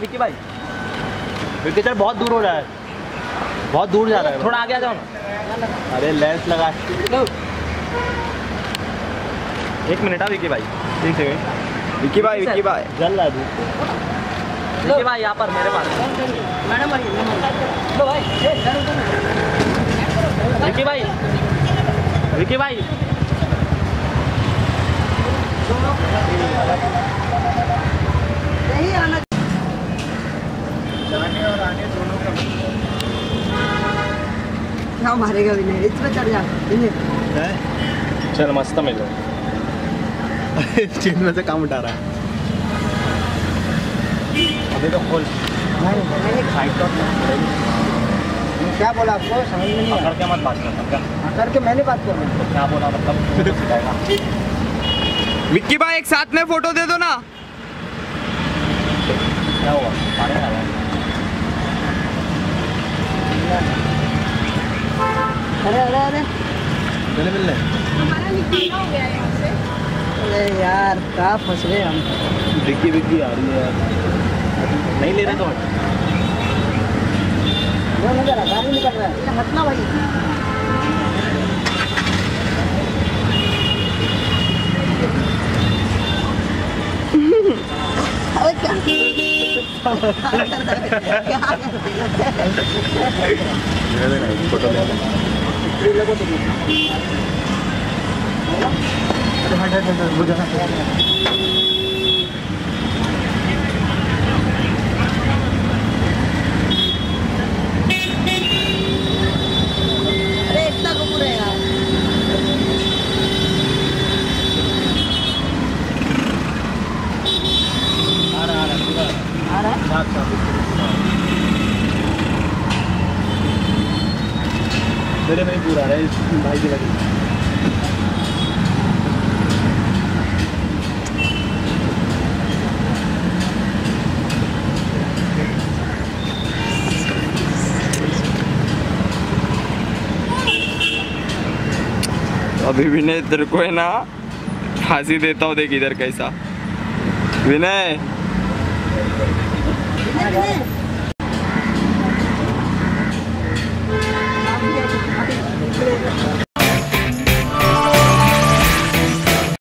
विक्की भाई। विक्की सर बहुत दूर हो रहा है। बहुत दूर जा रहा है। थोड़ा आगे आ जाओ ना। अरे लेंस लगा। एक मिनट हाँ विक्की भाई। एक सेकंड विक्की भाई विक्की भाई। जल रहा है विक्की भाई यहाँ पर मेरे पास। मैडम विक्की भाई। विक्की भाई। यही आना क्या मारेगा भी नहीं इस पे चढ़ जा विनय चल मस्त मिलो चेन में से काम उठा रहा है। अभी तो खोल। तो क्या बोला आपको? समझ में नहीं के मत बात कर समझा करके मैंने बात कर रहा तो क्या बोला मतलब विक्की भाई एक साथ में फ़ोटो दे दो ना। क्या हुआ? अरे अरे अरे। चले मिल। हमारा निकलना हो गया यहाँ से। अरे यार कहाँ फंस गए हम। डिग्गी बिग्गी आ रही है यार। नहीं ले रहे तो हट। वो नज़र आ गाड़ी निकल रहा है। हटना भाई। अरे क्या? फ़ोटो ले हैं आ रहा है साथ साथ मेरे में ही पूरा रहा है भाई की लगी अभी विनय तेरे को है ना फांसी देता हूँ देख इधर कैसा। विनय। विनय, विनय।